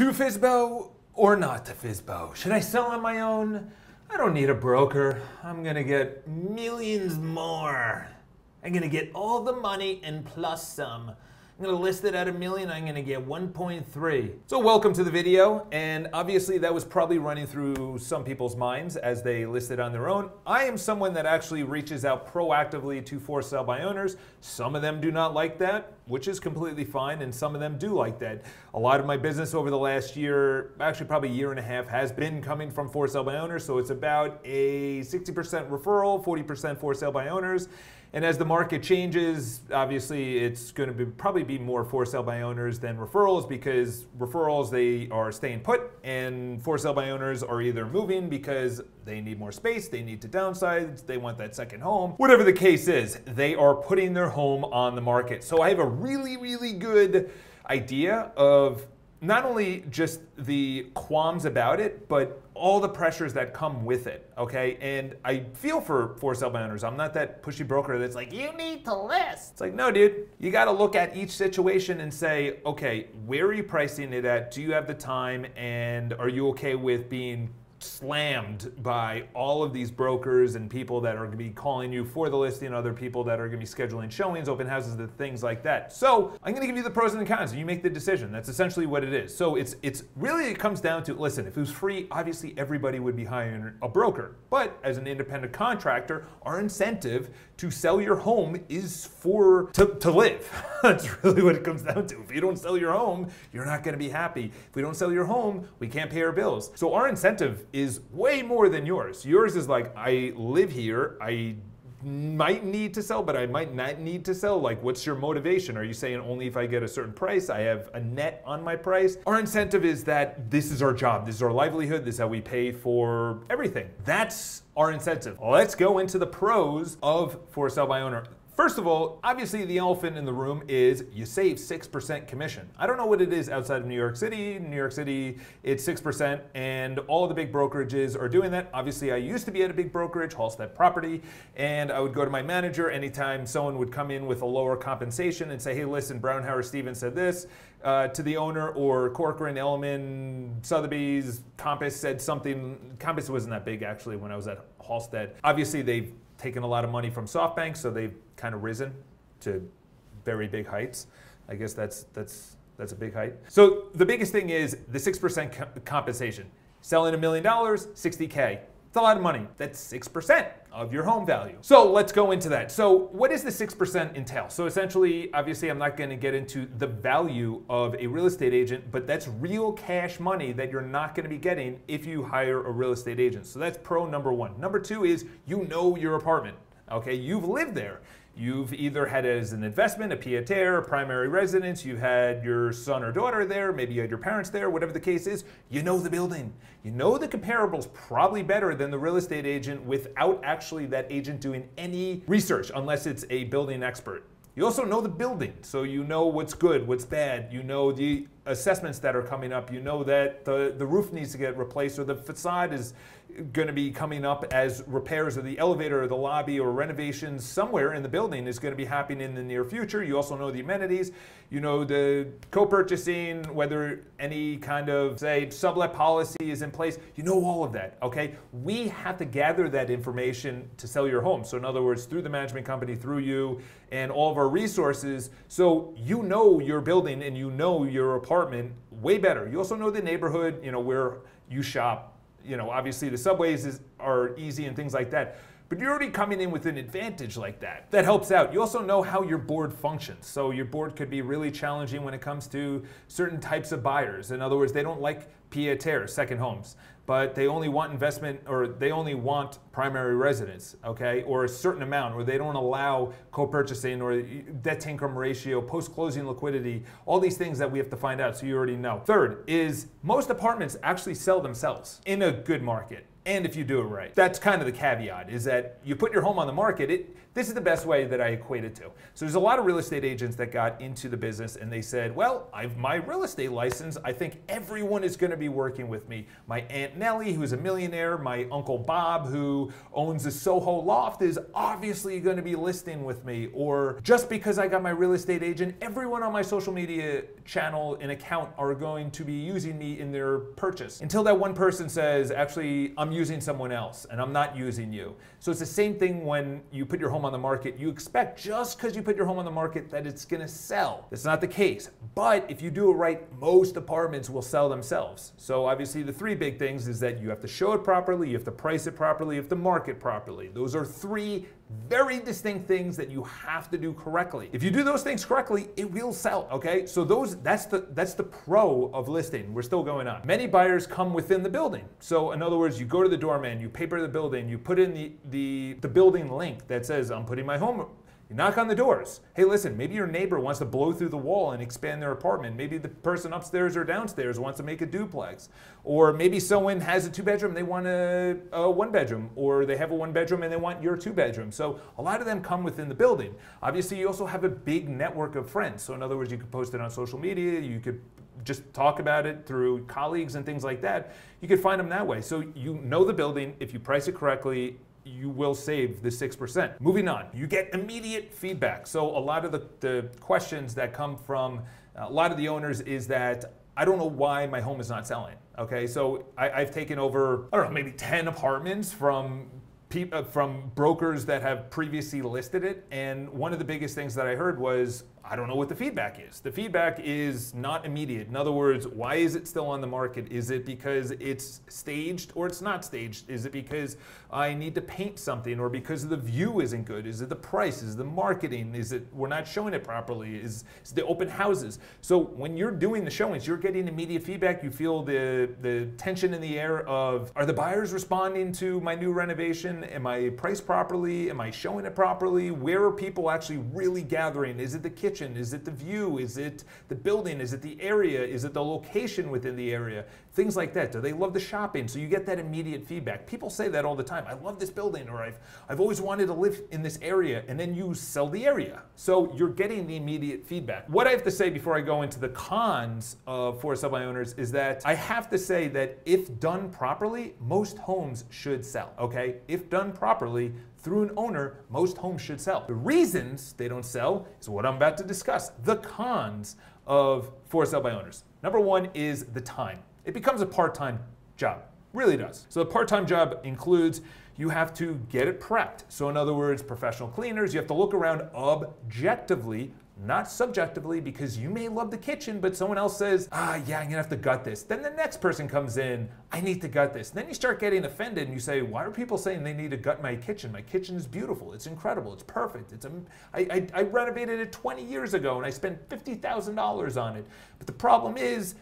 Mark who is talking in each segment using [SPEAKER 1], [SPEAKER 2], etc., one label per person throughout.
[SPEAKER 1] To Fizbo or not to Fizbo? Should I sell on my own? I don't need a broker. I'm gonna get millions more. I'm gonna get all the money and plus some. I'm gonna list it at a million, I'm gonna get 1.3. So welcome to the video, and obviously that was probably running through some people's minds as they listed on their own. I am someone that actually reaches out proactively to for sale by owners. Some of them do not like that, which is completely fine, and some of them do like that. A lot of my business over the last year, actually probably a year and a half, has been coming from for sale by owners, so it's about a 60% referral, 40% for sale by owners. And as the market changes, obviously it's going to be, probably be more for sale by owners than referrals because referrals they are staying put and for sale by owners are either moving because they need more space, they need to downsize, they want that second home. Whatever the case is, they are putting their home on the market. So I have a really really good idea of not only just the qualms about it, but all the pressures that come with it, okay? And I feel for for sale owners. I'm not that pushy broker that's like, you need to list. It's like, no, dude, you gotta look at each situation and say, okay, where are you pricing it at? Do you have the time? And are you okay with being slammed by all of these brokers and people that are going to be calling you for the listing, other people that are going to be scheduling showings, open houses, and things like that. So I'm going to give you the pros and the cons, and you make the decision. That's essentially what it is. So it's it's really it comes down to listen. If it was free, obviously everybody would be hiring a broker. But as an independent contractor, our incentive to sell your home is for to, to live. That's really what it comes down to. If you don't sell your home, you're not going to be happy. If we don't sell your home, we can't pay our bills. So our incentive is way more than yours. Yours is like, I live here, I might need to sell, but I might not need to sell. Like, what's your motivation? Are you saying only if I get a certain price, I have a net on my price? Our incentive is that this is our job, this is our livelihood, this is how we pay for everything. That's our incentive. Let's go into the pros of for sale by owner. First of all, obviously the elephant in the room is you save 6% commission. I don't know what it is outside of New York City. New York City, it's 6%, and all the big brokerages are doing that. Obviously, I used to be at a big brokerage, Halstead Property, and I would go to my manager anytime someone would come in with a lower compensation and say, hey, listen, Brown Harris Stevens said this uh, to the owner, or Corcoran, Elliman, Sotheby's, Compass said something. Compass wasn't that big actually when I was at Halstead. Obviously, they've taken a lot of money from SoftBank, so they've kind of risen to very big heights. I guess that's that's that's a big height. So the biggest thing is the 6% compensation. Selling a million dollars, 60K. It's a lot of money. That's 6% of your home value. So let's go into that. So what does the 6% entail? So essentially, obviously I'm not gonna get into the value of a real estate agent, but that's real cash money that you're not gonna be getting if you hire a real estate agent. So that's pro number one. Number two is you know your apartment. Okay, you've lived there. You've either had it as an investment, a pied-à-terre, a primary residence, you had your son or daughter there, maybe you had your parents there, whatever the case is, you know the building. You know the comparables probably better than the real estate agent without actually that agent doing any research, unless it's a building expert. You also know the building, so you know what's good, what's bad. You know the assessments that are coming up. You know that the, the roof needs to get replaced or the facade is going to be coming up as repairs of the elevator or the lobby or renovations somewhere in the building is going to be happening in the near future. You also know the amenities. You know the co-purchasing, whether any kind of, say, sublet policy is in place. You know all of that, okay? We have to gather that information to sell your home. So in other words, through the management company, through you, and all of our resources, so you know your building and you know your apartment way better. You also know the neighborhood, you know, where you shop. You know, obviously the subways is, are easy and things like that. But you're already coming in with an advantage like that. That helps out. You also know how your board functions. So your board could be really challenging when it comes to certain types of buyers. In other words, they don't like pied-à-terre, second homes but they only want investment or they only want primary residence, okay, or a certain amount, or they don't allow co-purchasing or debt to income ratio, post-closing liquidity, all these things that we have to find out so you already know. Third is most apartments actually sell themselves in a good market. And if you do it right. That's kind of the caveat is that you put your home on the market. It, this is the best way that I equate it to. So there's a lot of real estate agents that got into the business and they said, well, I've my real estate license. I think everyone is going to be working with me. My Aunt Nellie, who's a millionaire, my Uncle Bob, who owns a Soho loft, is obviously going to be listing with me. Or just because I got my real estate agent, everyone on my social media channel and account are going to be using me in their purchase. Until that one person says, actually, I'm using someone else and I'm not using you. So it's the same thing when you put your home on the market. You expect just because you put your home on the market that it's going to sell. That's not the case. But if you do it right, most apartments will sell themselves. So obviously the three big things is that you have to show it properly, you have to price it properly, you have to market properly. Those are three very distinct things that you have to do correctly. If you do those things correctly, it will sell, okay? So those that's the that's the pro of listing. We're still going on. Many buyers come within the building. So in other words, you go to the doorman, you paper the building, you put in the the, the building link that says I'm putting my home you knock on the doors. Hey, listen, maybe your neighbor wants to blow through the wall and expand their apartment. Maybe the person upstairs or downstairs wants to make a duplex. Or maybe someone has a two bedroom, they want a, a one bedroom. Or they have a one bedroom and they want your two bedroom. So a lot of them come within the building. Obviously, you also have a big network of friends. So, in other words, you could post it on social media, you could just talk about it through colleagues and things like that. You could find them that way. So, you know the building. If you price it correctly, you will save the 6%. Moving on, you get immediate feedback. So a lot of the, the questions that come from a lot of the owners is that I don't know why my home is not selling. Okay, so I, have taken over, I don't know, maybe 10 apartments from uh, from brokers that have previously listed it. And one of the biggest things that I heard was, I don't know what the feedback is. The feedback is not immediate. In other words, why is it still on the market? Is it because it's staged or it's not staged? Is it because I need to paint something or because the view isn't good? Is it the price? Is the marketing? Is it we're not showing it properly? Is, is the open houses? So when you're doing the showings, you're getting immediate feedback. You feel the, the tension in the air of are the buyers responding to my new renovation? Am I priced properly? Am I showing it properly? Where are people actually really gathering? Is it the kitchen? Kitchen? Is it the view? Is it the building? Is it the area? Is it the location within the area? Things like that. Do they love the shopping? So you get that immediate feedback. People say that all the time. I love this building, or I've, I've always wanted to live in this area, and then you sell the area. So you're getting the immediate feedback. What I have to say before I go into the cons of for by owners is that I have to say that if done properly, most homes should sell. Okay? If done properly, through an owner, most homes should sell. The reasons they don't sell is what I'm about to discuss. The cons of for sale by owners. Number one is the time. It becomes a part-time job. Really does. So the part-time job includes you have to get it prepped. So in other words, professional cleaners, you have to look around objectively not subjectively, because you may love the kitchen, but someone else says, ah, yeah, I'm gonna have to gut this. Then the next person comes in, I need to gut this. And Then you start getting offended and you say, why are people saying they need to gut my kitchen? My kitchen is beautiful, it's incredible, it's perfect. It's a, I, I, I renovated it 20 years ago and I spent $50,000 on it. But the problem is,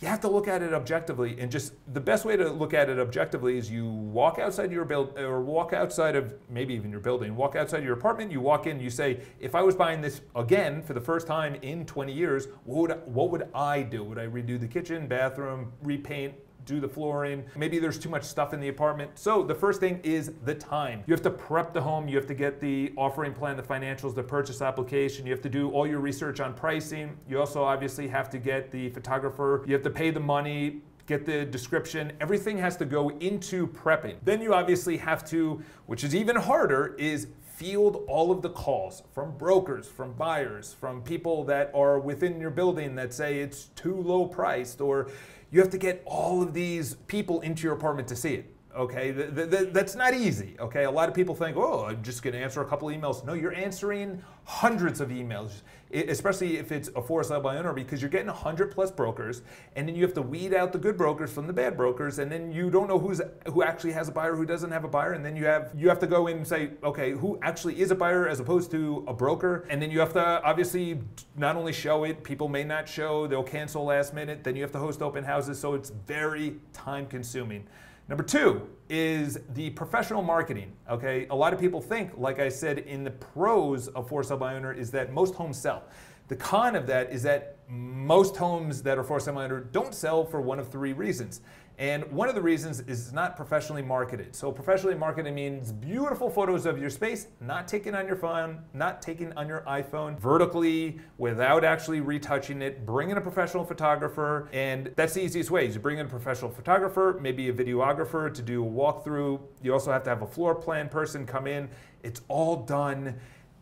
[SPEAKER 1] you have to look at it objectively and just the best way to look at it objectively is you walk outside your build or walk outside of maybe even your building walk outside your apartment you walk in you say if i was buying this again for the first time in 20 years what would, what would i do? Would i redo the kitchen bathroom repaint do the flooring. Maybe there's too much stuff in the apartment. So the first thing is the time. You have to prep the home. You have to get the offering plan, the financials, the purchase application. You have to do all your research on pricing. You also obviously have to get the photographer. You have to pay the money, get the description. Everything has to go into prepping. Then you obviously have to, which is even harder, is field all of the calls from brokers, from buyers, from people that are within your building that say it's too low priced or you have to get all of these people into your apartment to see it. Okay, that's not easy. Okay, a lot of people think, oh, I'm just going to answer a couple emails. No, you're answering hundreds of emails, especially if it's a for sale by owner, because you're getting 100 plus brokers, and then you have to weed out the good brokers from the bad brokers, and then you don't know who's who actually has a buyer, who doesn't have a buyer, and then you have you have to go in and say, okay, who actually is a buyer as opposed to a broker, and then you have to obviously not only show it, people may not show, they'll cancel last minute, then you have to host open houses, so it's very time consuming. Number two is the professional marketing. Okay, a lot of people think, like I said, in the pros of for sale by owner, is that most homes sell. The con of that is that most homes that are for sale by owner don't sell for one of three reasons. And one of the reasons is it's not professionally marketed. So professionally marketed means beautiful photos of your space, not taken on your phone, not taken on your iPhone, vertically, without actually retouching it. Bring in a professional photographer, and that's the easiest way. Is you bring in a professional photographer, maybe a videographer to do a walkthrough. You also have to have a floor plan person come in. It's all done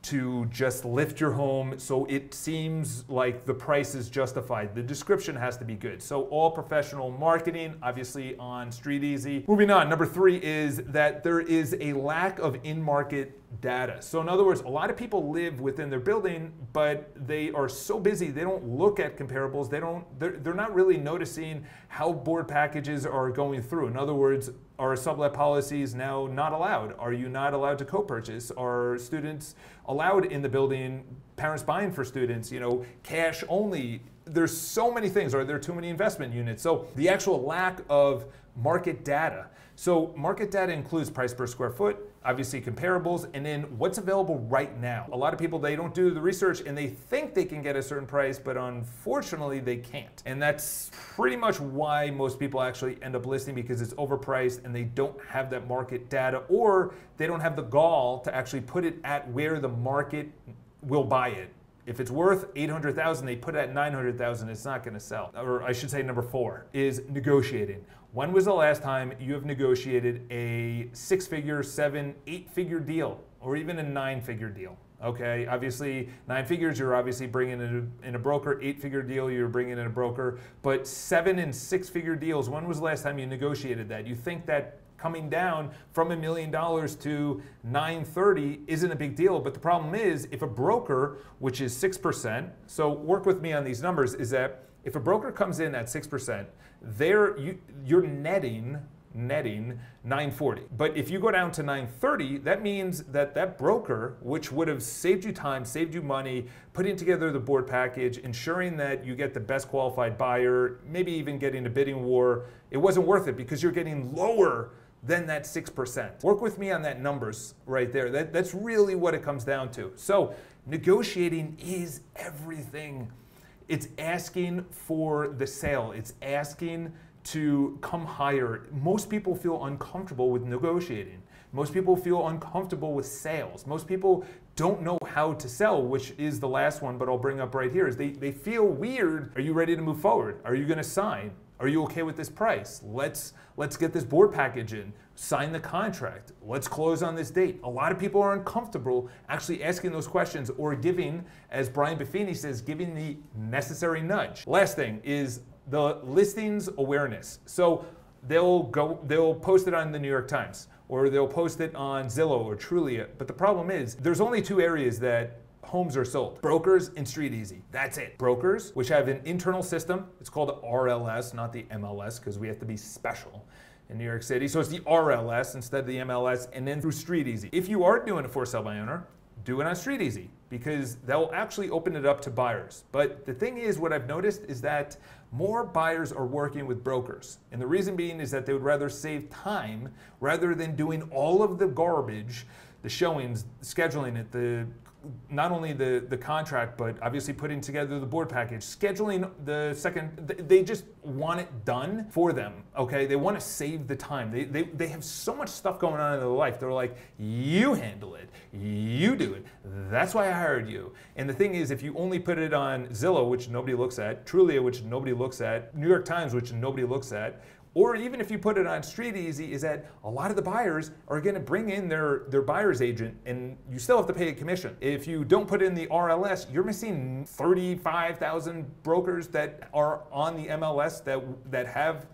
[SPEAKER 1] to just lift your home so it seems like the price is justified. The description has to be good. So all professional marketing, obviously on StreetEasy. Moving on, number three is that there is a lack of in-market data. So in other words, a lot of people live within their building, but they are so busy, they don't look at comparables. They don't, they're, they're not really noticing how board packages are going through. In other words, are sublet policies now not allowed? Are you not allowed to co-purchase? Are students allowed in the building, parents buying for students, you know, cash only? There's so many things. Are there too many investment units? So the actual lack of market data. So market data includes price per square foot, obviously comparables, and then what's available right now. A lot of people, they don't do the research and they think they can get a certain price, but unfortunately they can't. And that's pretty much why most people actually end up listing because it's overpriced and they don't have that market data or they don't have the gall to actually put it at where the market will buy it. If it's worth 800,000, they put it at 900,000, it's not gonna sell. Or I should say number four is negotiating. When was the last time you have negotiated a six figure, seven, eight figure deal, or even a nine figure deal? Okay, obviously nine figures, you're obviously bringing in a, in a broker. Eight figure deal, you're bringing in a broker. But seven and six figure deals, when was the last time you negotiated that? You think that coming down from a million dollars to 930 isn't a big deal. But the problem is if a broker, which is 6%, so work with me on these numbers, is that if a broker comes in at 6%, there you, you're netting netting 940. But if you go down to 930, that means that that broker, which would have saved you time, saved you money, putting together the board package, ensuring that you get the best qualified buyer, maybe even getting a bidding war, it wasn't worth it because you're getting lower than that 6%. Work with me on that numbers right there. That, that's really what it comes down to. So negotiating is everything. It's asking for the sale. It's asking to come higher. Most people feel uncomfortable with negotiating. Most people feel uncomfortable with sales. Most people don't know how to sell, which is the last one, but I'll bring up right here, is they, they feel weird. Are you ready to move forward? Are you gonna sign? Are you okay with this price? Let's let's get this board package in. Sign the contract. Let's close on this date. A lot of people are uncomfortable actually asking those questions or giving, as Brian Buffini says, giving the necessary nudge. Last thing is the listings awareness. So they'll go they'll post it on the New York Times or they'll post it on Zillow or Trulia. But the problem is there's only two areas that homes are sold. Brokers and StreetEasy. That's it. Brokers, which have an internal system. It's called the RLS, not the MLS, because we have to be special in New York City. So it's the RLS instead of the MLS, and then through StreetEasy. If you are doing a for sale by owner, do it on StreetEasy because they'll actually open it up to buyers. But the thing is, what I've noticed is that more buyers are working with brokers. And the reason being is that they would rather save time rather than doing all of the garbage, the showings, scheduling it, the not only the, the contract, but obviously putting together the board package, scheduling the second, they just want it done for them, okay? They want to save the time. They, they, they have so much stuff going on in their life. They're like, you handle it, you do it. That's why I hired you. And the thing is, if you only put it on Zillow, which nobody looks at, Trulia, which nobody looks at, New York Times, which nobody looks at, or even if you put it on StreetEasy, is that a lot of the buyers are going to bring in their, their buyer's agent and you still have to pay a commission. If you don't put in the RLS, you're missing 35,000 brokers that are on the MLS that, that have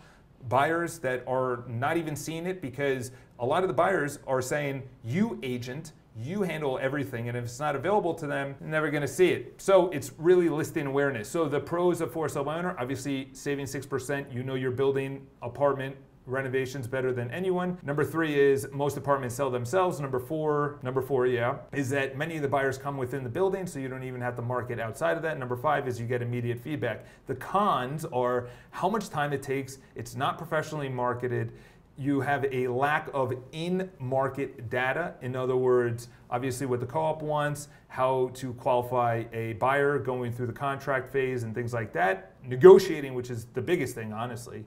[SPEAKER 1] buyers that are not even seeing it because a lot of the buyers are saying, you agent, you handle everything, and if it's not available to them, they're never going to see it. So it's really listing awareness. So the pros of for sale by owner, obviously saving 6%, you know you're building apartment renovations better than anyone. Number three is most apartments sell themselves. Number four, number four, yeah, is that many of the buyers come within the building, so you don't even have to market outside of that. Number five is you get immediate feedback. The cons are how much time it takes. It's not professionally marketed you have a lack of in market data. In other words, obviously, what the co op wants, how to qualify a buyer going through the contract phase and things like that, negotiating, which is the biggest thing, honestly,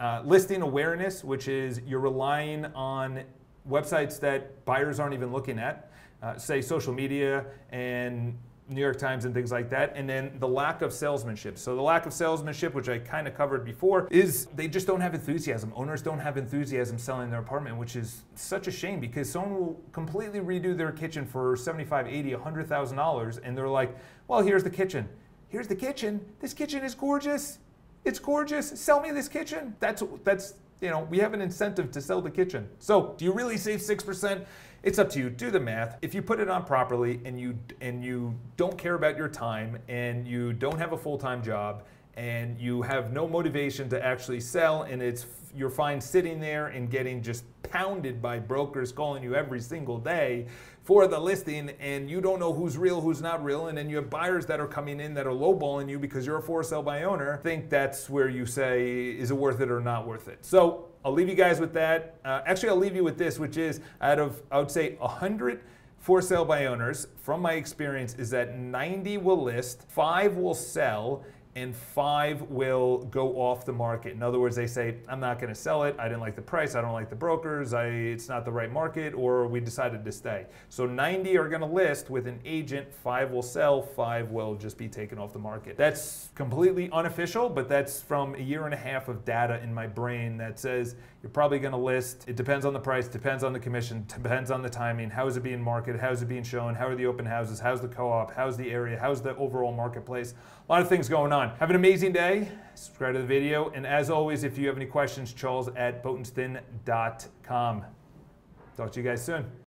[SPEAKER 1] uh, listing awareness, which is you're relying on websites that buyers aren't even looking at, uh, say social media and New York Times and things like that. And then the lack of salesmanship. So the lack of salesmanship, which I kind of covered before, is they just don't have enthusiasm. Owners don't have enthusiasm selling their apartment, which is such a shame because someone will completely redo their kitchen for 75, 80, 100,000 dollars and they're like, "Well, here's the kitchen. Here's the kitchen. This kitchen is gorgeous. It's gorgeous. Sell me this kitchen." That's that's you know, we have an incentive to sell the kitchen. So, do you really save 6%? It's up to you. Do the math. If you put it on properly and you and you don't care about your time and you don't have a full-time job and you have no motivation to actually sell and it's you're fine sitting there and getting just pounded by brokers calling you every single day for the listing and you don't know who's real who's not real and then you have buyers that are coming in that are lowballing you because you're a for sale by owner think that's where you say is it worth it or not worth it so I'll leave you guys with that. Uh, actually, I'll leave you with this, which is out of, I would say, 100 for sale by owners, from my experience, is that 90 will list, five will sell, and five will go off the market. In other words, they say, I'm not going to sell it. I didn't like the price. I don't like the brokers. I, it's not the right market, or we decided to stay. So 90 are going to list with an agent. Five will sell. Five will just be taken off the market. That's completely unofficial, but that's from a year and a half of data in my brain that says you're probably going to list. It depends on the price, depends on the commission, depends on the timing. How is it being marketed? How is it being shown? How are the open houses? How's the co op? How's the area? How's the overall marketplace? A lot of things going on. Have an amazing day. Subscribe to the video. And as always, if you have any questions, charles at botensten.com. Talk to you guys soon.